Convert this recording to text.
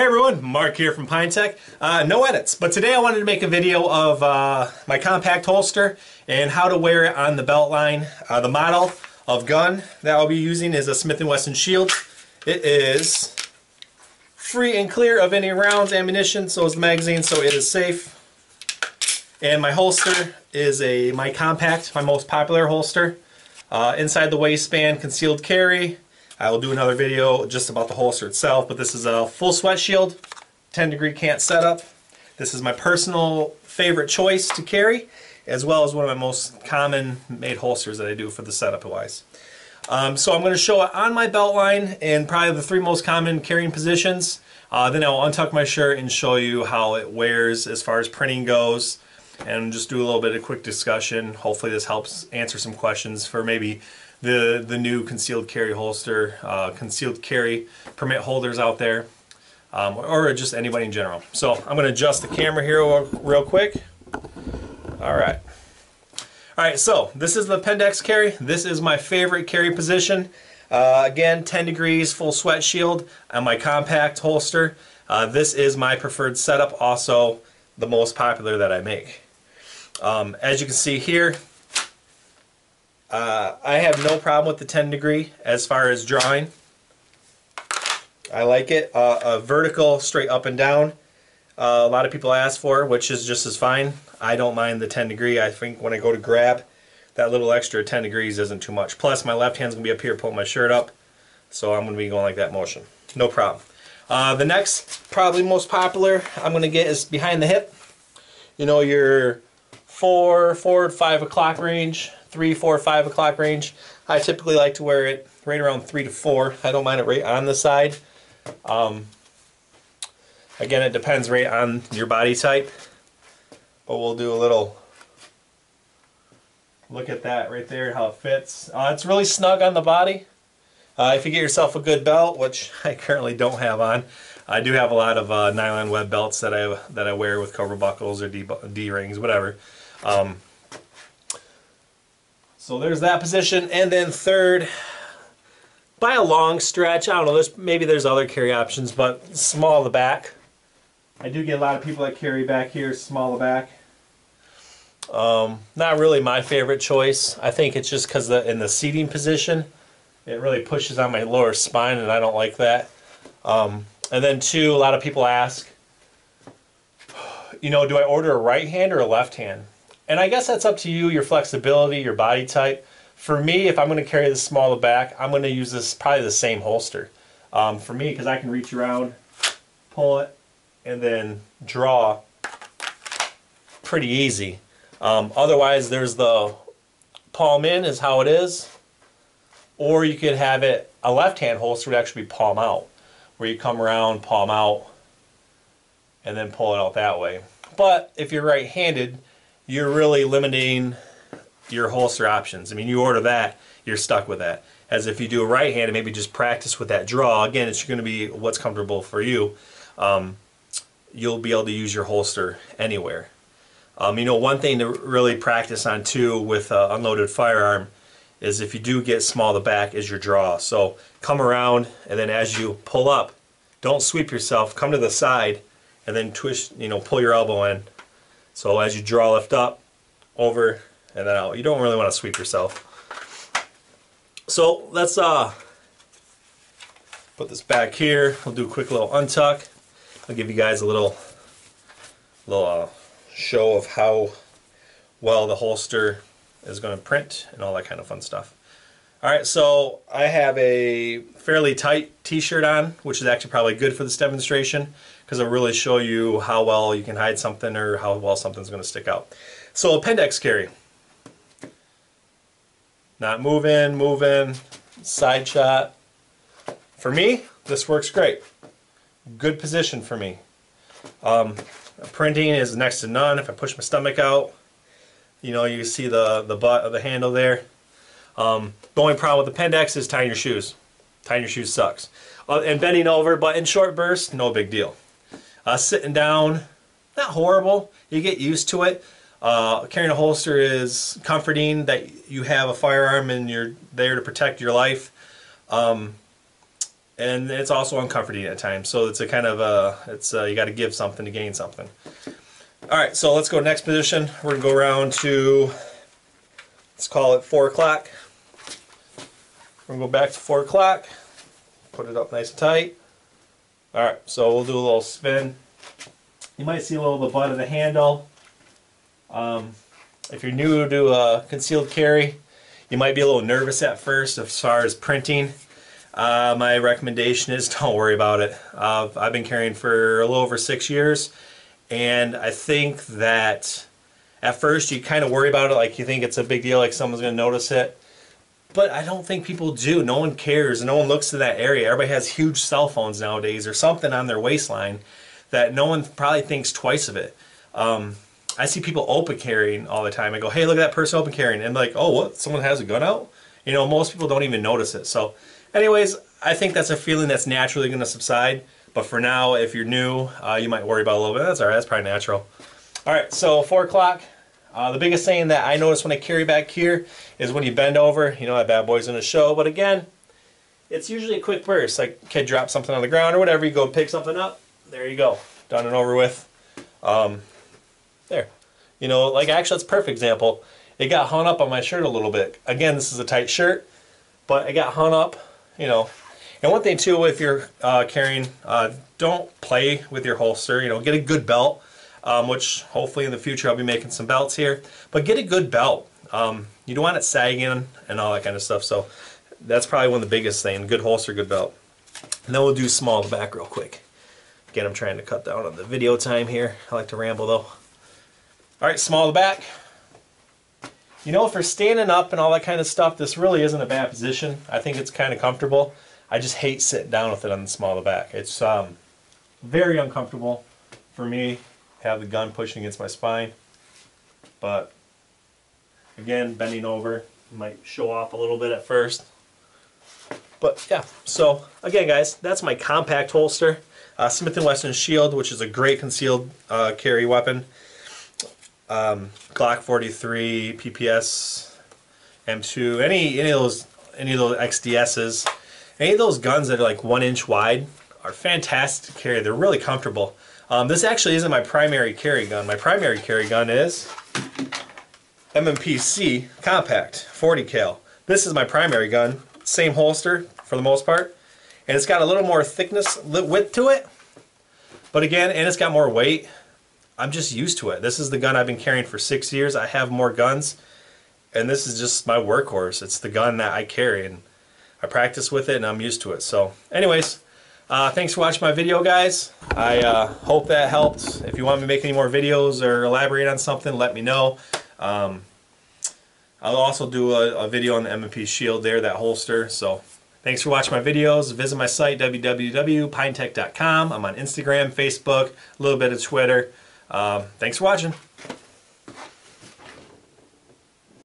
Hey everyone, Mark here from Pyntek. Uh, no edits, but today I wanted to make a video of uh, my compact holster and how to wear it on the belt line. Uh, the model of gun that I'll be using is a Smith & Wesson Shield. It is free and clear of any rounds, ammunition, so is the magazine, so it is safe. And my holster is a my compact, my most popular holster. Uh, inside the waistband, concealed carry, I will do another video just about the holster itself, but this is a full sweat shield, 10 degree cant setup. This is my personal favorite choice to carry, as well as one of my most common made holsters that I do for the setup wise. Um, so I'm going to show it on my belt line and probably the three most common carrying positions. Uh, then I'll untuck my shirt and show you how it wears as far as printing goes and just do a little bit of quick discussion. Hopefully this helps answer some questions for maybe the the new concealed carry holster, uh, concealed carry permit holders out there, um, or just anybody in general. So I'm going to adjust the camera here real, real quick. All right. All right, so this is the Pendex carry. This is my favorite carry position. Uh, again, 10 degrees, full sweat shield on my compact holster. Uh, this is my preferred setup, also the most popular that I make. Um, as you can see here, uh, I have no problem with the 10 degree as far as drawing. I like it. Uh, a vertical, straight up and down. Uh, a lot of people ask for, which is just as fine. I don't mind the 10 degree. I think when I go to grab, that little extra 10 degrees isn't too much. Plus, my left hand's going to be up here pulling my shirt up, so I'm going to be going like that motion. No problem. Uh, the next, probably most popular, I'm going to get is behind the hip. You know, your 4, 4, 5 o'clock range three, four, five o'clock range. I typically like to wear it right around three to four. I don't mind it right on the side. Um, again, it depends right on your body type. But we'll do a little look at that right there, how it fits. Uh, it's really snug on the body. Uh, if you get yourself a good belt, which I currently don't have on, I do have a lot of uh, nylon web belts that I that I wear with Cobra buckles or D, D rings, whatever. Um, so there's that position. And then third, by a long stretch, I don't know, there's, maybe there's other carry options, but small the back. I do get a lot of people that carry back here, small the back. Um, not really my favorite choice. I think it's just because in the seating position, it really pushes on my lower spine, and I don't like that. Um, and then two, a lot of people ask, you know, do I order a right hand or a left hand? And I guess that's up to you, your flexibility, your body type. For me, if I'm going to carry this smaller back, I'm going to use this probably the same holster. Um, for me, because I can reach around, pull it, and then draw pretty easy. Um, otherwise, there's the palm in is how it is. Or you could have it, a left-hand holster would actually be palm out, where you come around, palm out, and then pull it out that way. But if you're right-handed, you're really limiting your holster options. I mean, you order that, you're stuck with that. As if you do a right hand and maybe just practice with that draw, again, it's going to be what's comfortable for you. Um, you'll be able to use your holster anywhere. Um, you know, one thing to really practice on too with uh, unloaded firearm is if you do get small the back is your draw. So come around and then as you pull up, don't sweep yourself, come to the side and then twist, you know, pull your elbow in so as you draw lift up, over, and then out. You don't really want to sweep yourself. So let's uh, put this back here. We'll do a quick little untuck. I'll give you guys a little, little uh, show of how well the holster is going to print and all that kind of fun stuff. Alright, so I have a fairly tight t-shirt on, which is actually probably good for this demonstration because it'll really show you how well you can hide something or how well something's going to stick out. So appendix carry. Not moving, moving, side shot. For me, this works great. Good position for me. Um, printing is next to none. If I push my stomach out, you know, you see the, the butt of the handle there. Um, the only problem with the Pendex is tying your shoes. Tying your shoes sucks. Uh, and bending over, but in short bursts, no big deal. Uh, sitting down, not horrible. You get used to it. Uh, carrying a holster is comforting that you have a firearm and you're there to protect your life. Um, and it's also uncomforting at times. So it's a kind of a it's uh, you got to give something to gain something. All right, so let's go next position. We're gonna go around to let's call it four o'clock. We're gonna go back to four o'clock. Put it up nice and tight. All right, so we'll do a little spin. You might see a little of the butt of the handle. Um, if you're new to uh, concealed carry, you might be a little nervous at first as far as printing. Uh, my recommendation is don't worry about it. Uh, I've been carrying for a little over six years, and I think that at first you kind of worry about it, like you think it's a big deal, like someone's going to notice it. But I don't think people do. No one cares. No one looks to that area. Everybody has huge cell phones nowadays or something on their waistline that no one probably thinks twice of it. Um, I see people open carrying all the time. I go, hey, look at that person open carrying. And like, oh, what? Someone has a gun out? You know, most people don't even notice it. So anyways, I think that's a feeling that's naturally going to subside. But for now, if you're new, uh, you might worry about a little bit. That's all right. That's probably natural. All right, so 4 o'clock. Uh, the biggest thing that I notice when I carry back here is when you bend over, you know that bad boy's to show. But again, it's usually a quick burst. Like kid drops something on the ground or whatever, you go pick something up. There you go. Done and over with. Um, there. You know, like actually, that's a perfect example. It got hung up on my shirt a little bit. Again, this is a tight shirt, but it got hung up, you know. And one thing too, if you're uh, carrying, uh, don't play with your holster. You know, get a good belt, um, which hopefully in the future I'll be making some belts here. But get a good belt. Um, you don't want it sagging and all that kind of stuff. So that's probably one of the biggest things. Good holster, good belt. And then we'll do small back real quick. Again, I'm trying to cut down on the video time here. I like to ramble though. All right, small the back. You know, for standing up and all that kind of stuff, this really isn't a bad position. I think it's kind of comfortable. I just hate sitting down with it on the small of the back. It's um, very uncomfortable for me have the gun pushing against my spine. But again, bending over might show off a little bit at first. But yeah, so again guys, that's my compact holster. Uh, Smith & Wesson Shield, which is a great concealed uh, carry weapon um, Glock 43, PPS, M2, any any of those any of those XDSs, any of those guns that are like one inch wide are fantastic to carry. They're really comfortable. Um, this actually isn't my primary carry gun. My primary carry gun is M&PC Compact 40 cal. This is my primary gun. Same holster for the most part, and it's got a little more thickness width to it. But again, and it's got more weight. I'm just used to it. This is the gun I've been carrying for six years. I have more guns, and this is just my workhorse. It's the gun that I carry, and I practice with it, and I'm used to it. So, anyways, uh, thanks for watching my video, guys. I uh, hope that helped. If you want me to make any more videos or elaborate on something, let me know. Um, I'll also do a, a video on the M&P Shield there, that holster. So Thanks for watching my videos. Visit my site, www.pyntek.com. I'm on Instagram, Facebook, a little bit of Twitter. Um, thanks for watching.